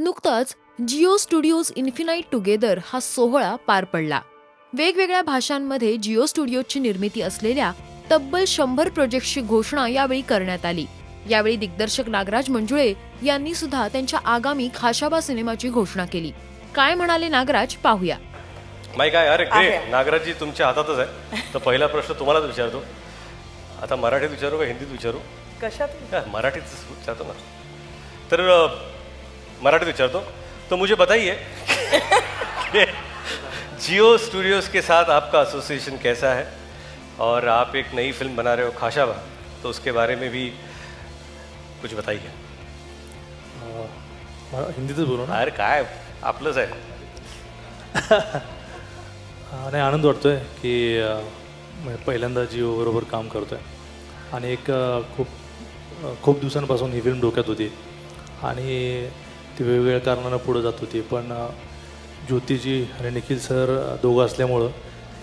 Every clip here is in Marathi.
नुकताच जिओ स्टुडिओज इन्फिनाईट टुगेदर हा सोहळा पार पडला. वेगवेगळ्या भाषांमध्ये जिओ स्टुडिओची निर्मिती असलेल्या तब्बल शंभर प्रोजेक्टची घोषणा यावेळी करण्यात आली. यावेळी दिग्दर्शक नागराज मंजुळे यांनी सुद्धा त्यांच्या आगामी खाशाबा सिनेमाची घोषणा केली. काय म्हणाले नागराज? पाहूया. माई काय? अरे. ग्रेट नागराजजी तुमच्या हातातच आहे. तर पहिला प्रश्न तुम्हालाच विचारतो. आता मराठीत विचारू का हिंदीत विचारू? कशात? मराठीत विचारतो ना. तर अ, विचार दो तो। मुझे बताइए जियो स्टूडियोज के साथ आपका एसोसिएशन कैसा है? और आप एक नई फ़िल्म बना रहे हो खाशाबा तो उसके बारे में भी कुछ बताइए। अं, मला हिंदीतच बोलू ना। अरे काय आपलंच आहे। अं, नाही आनंद वाटतोय की अं, म्हणजे पहिल्यांदा जिओ बरोबर काम करतोय. आणि एक खूप खूप दिवसांपासून ही फ़िल्म डोक्यात होती. आणि ती वेगवेगळ्या कारणानं पुढं जात होती. पण ज्योतिजी आणि निखिल सर दोघं असल्यामुळं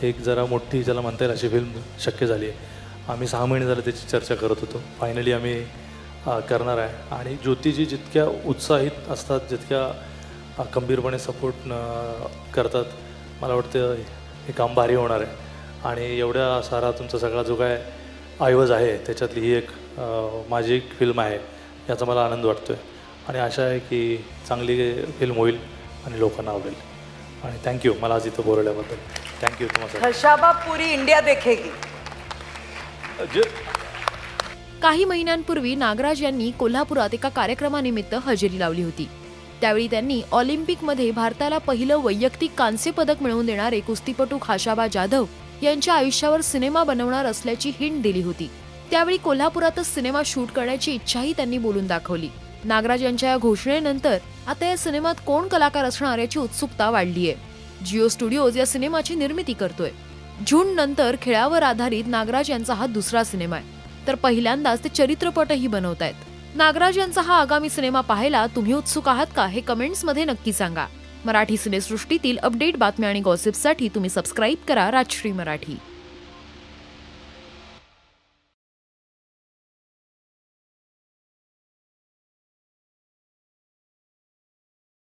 एक जरा मोठी ज्याला म्हणता येईल अशी फिल्म शक्य झाली. आहे आम्ही सहा महिने झाले त्याची चर्चा करत होतो. फायनली आम्ही करणार आहे. आणि ज्योतिजी जितक्या उत्साहित असतात जितक्या गंभीरपणे खंबीरपणे सपोर्ट करतात मला वाटतं हे काम भारी होणार आहे. आणि एवढ्या सारा तुमचा सगळा जो काय ऐवज आहे त्याच्यातली ही एक माझी एक फिल्म आहे याचा मला आनंद वाटतो आहे आणि आशा आहे की चांगली फिल्म होईल आणि लोकांना आवडेल. आणि थँक्यू मला आज इथं बोलवल्याबद्दल. थँक्यू तुम्हाला खशाबा पुरी इंडिया देखेगी. काही महिन्यांपूर्वी नागराज यांनी कोल्हापुरात एका कार्यक्रमानिमित्त हजेरी लावली होती. त्यावेळी त्यांनी ऑलिम्पिकमध्ये भारताला पहिलं वैयक्तिक कांस्य पदक मिळवून देणारे कुस्तीपटू खाशाबा जाधव यांच्या आयुष्यावर सिनेमा बनवणार असल्याची हिंट दिली होती. त्यावेळी कोल्हापुरातच सिनेमा शूट करण्याची इच्छाही त्यांनी बोलून दाखवली. नागराज यांच्या या घोषणेनंतर आता या सिनेमात कोण कलाकार असणार याची उत्सुकता वाढलीय. जिओ स्टुडिओज या सिनेमाची निर्मिती करतोय. झुंड नंतर खेळावर आधारित नागराज यांचा हा दुसरा सिनेमा आहे. तर पहिल्यांदाच ते चरित्रपटही बनवत आहेत नागराज यांचा हा आगामी सिनेमा पाहायला तुम्ही उत्सुक आहात का हे कमेंट्समध्ये नक्की सांगा. मराठी सिनेसृष्टीतील अपडेट बातम्या आणि गॉसिपसाठी तुम्ही सबस्क्राईब करा राजश्री मराठी.